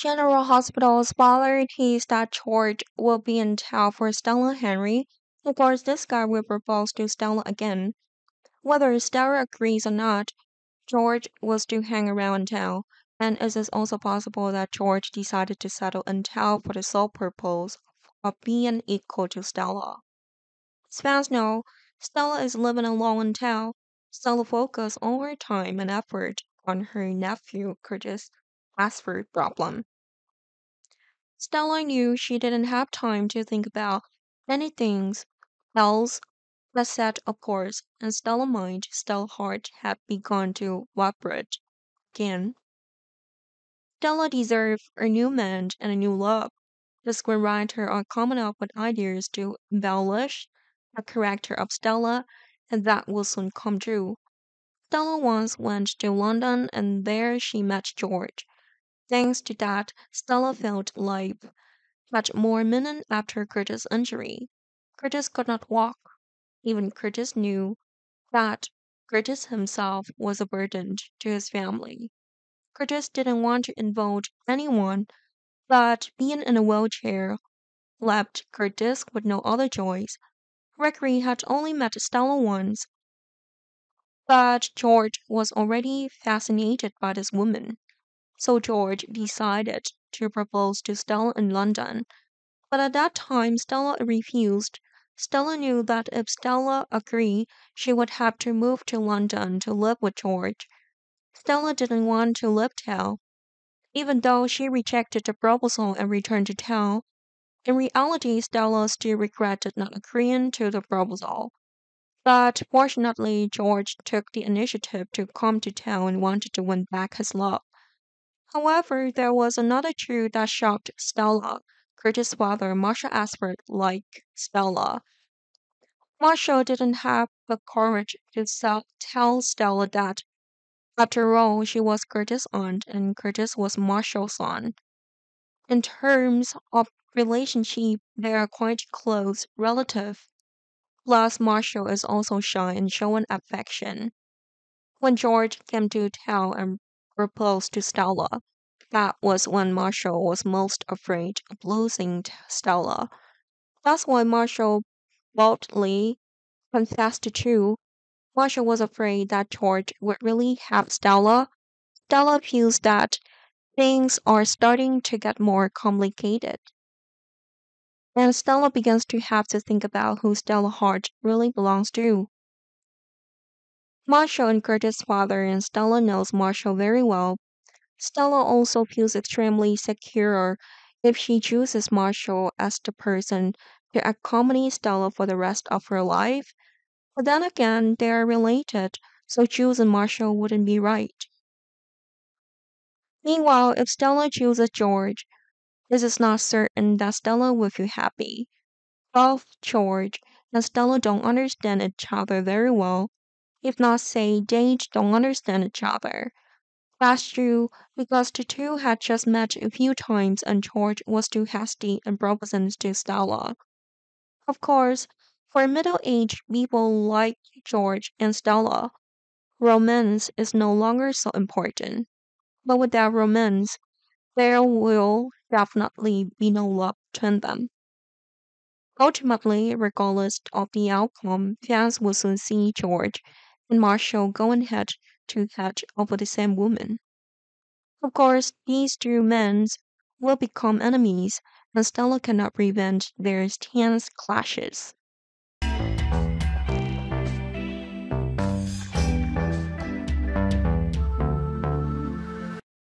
General Hospital's teased that George will be in town for Stella Henry. Of course, this guy will propose to Stella again. Whether Stella agrees or not, George was to hang around in town, and it is also possible that George decided to settle in town for the sole purpose of being equal to Stella. As fans know, Stella is living alone in town. Stella focuses all her time and effort on her nephew Curtis Ashford problem. Stella knew she didn't have time to think about anything else that said, of course, and Stella mind, Stella heart had begun to vibrate again. Stella deserved a new man and a new love. The screenwriter are coming up with ideas to embellish the character of Stella, and that will soon come true. Stella once went to London and there she met George. Thanks to that, Stella felt life much more minute after Curtis' injury. Curtis could not walk. Even Curtis knew that Curtis himself was a burden to his family. Curtis didn't want to involve anyone, but being in a wheelchair left Curtis with no other choice. Gregory had only met Stella once, but George was already fascinated by this woman. So George decided to propose to Stella in London. But at that time Stella refused. Stella knew that if Stella agreed, she would have to move to London to live with George. Stella didn't want to leave town. Even though she rejected the proposal and returned to town, in reality Stella still regretted not agreeing to the proposal. But fortunately, George took the initiative to come to town and wanted to win back his love. However, there was another truth that shocked Stella. Curtis' father, Marshall Ashford, liked Stella. Marshall didn't have the courage to tell Stella that, after all, she was Curtis' aunt and Curtis was Marshall's son. In terms of relationship, they are quite close relative. Plus, Marshall is also shy and showing affection. When George came to town and proposed to Stella, that was when Marshall was most afraid of losing Stella. That's why Marshall boldly confessed to truth. Marshall was afraid that George would really have Stella. Stella feels that things are starting to get more complicated. And Stella begins to have to think about who Stella heart really belongs to. Marshall and Curtis' father and Stella knows Marshall very well. Stella also feels extremely secure if she chooses Marshall as the person to accompany Stella for the rest of her life. But then again, they are related, so choosing Marshall wouldn't be right. Meanwhile, if Stella chooses George, this is not certain that Stella will feel happy. Both George and Stella don't understand each other very well, if not say they don't understand each other. That's true because the two had just met a few times and George was too hasty in proposing to Stella. Of course, for middle-aged people like George and Stella, romance is no longer so important. But without romance, there will definitely be no love between them. Ultimately, regardless of the outcome, fans will soon see George and Marshall going head to head over the same woman. Of course, these two men will become enemies, and Stella cannot prevent their tense clashes.